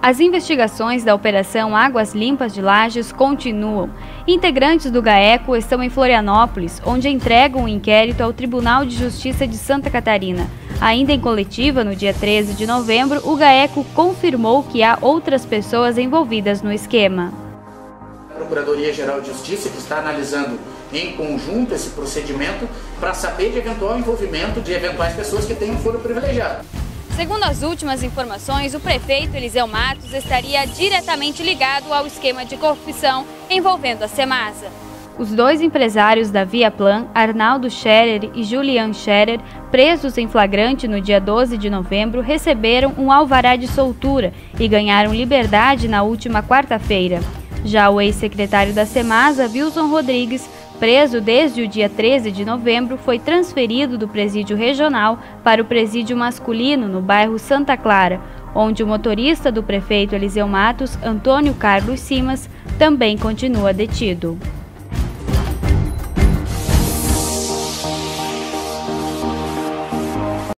As investigações da Operação Águas Limpas de Lages continuam. Integrantes do GAECO estão em Florianópolis, onde entregam o um inquérito ao Tribunal de Justiça de Santa Catarina. Ainda em coletiva, no dia 13 de novembro, o GAECO confirmou que há outras pessoas envolvidas no esquema. A Procuradoria-Geral de Justiça que está analisando em conjunto esse procedimento para saber de eventual envolvimento de eventuais pessoas que tenham foro privilegiado. Segundo as últimas informações, o prefeito Eliseu Matos estaria diretamente ligado ao esquema de corrupção envolvendo a Semasa. Os dois empresários da Via Plan, Arnaldo Scherer e Julian Scherer, presos em flagrante no dia 12 de novembro, receberam um alvará de soltura e ganharam liberdade na última quarta-feira. Já o ex-secretário da Semasa, Wilson Rodrigues, preso desde o dia 13 de novembro, foi transferido do presídio regional para o presídio masculino no bairro Santa Clara, onde o motorista do prefeito Eliseu Matos, Antônio Carlos Simas, também continua detido.